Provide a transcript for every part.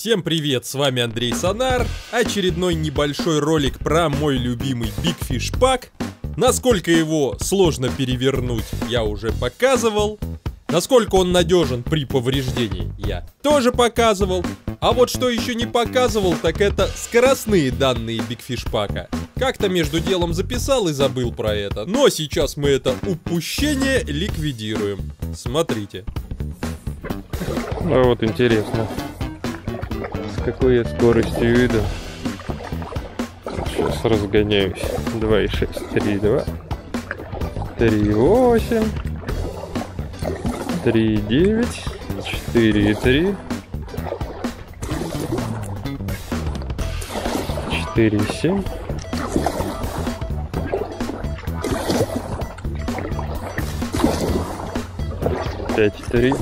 Всем привет, с вами Андрей Сонар. Очередной небольшой ролик про мой любимый Big Fish Pack. Насколько его сложно перевернуть, я уже показывал. Насколько он надежен при повреждении, я тоже показывал. А вот что еще не показывал, так это скоростные данные Big Fish Pack. Как-то между делом записал и забыл про это. Но сейчас мы это упущение ликвидируем. Смотрите. А вот интересно, с какой я скоростью иду. Сейчас разгоняюсь. 2,6, 3,2, 3,8, 3,9, 4,3, 4,7. Пять три,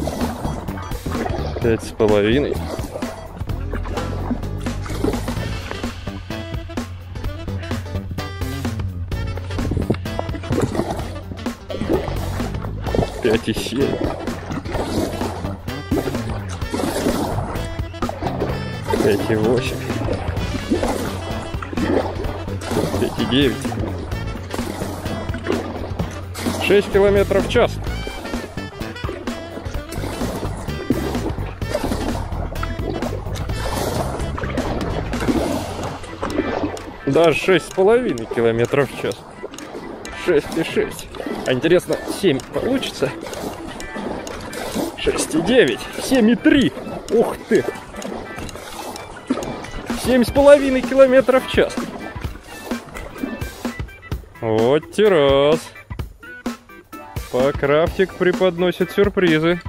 пять с половиной. Пять и семь. Пять и восемь. Пять и девять. Шесть километров в час. Даже шесть с половиной километров в час. Шесть и шесть. А интересно, семь получится? Шесть и девять. Семь и три. Ух ты. Семь с половиной километров в час. Вот террас. Покрафтик преподносит сюрпризы.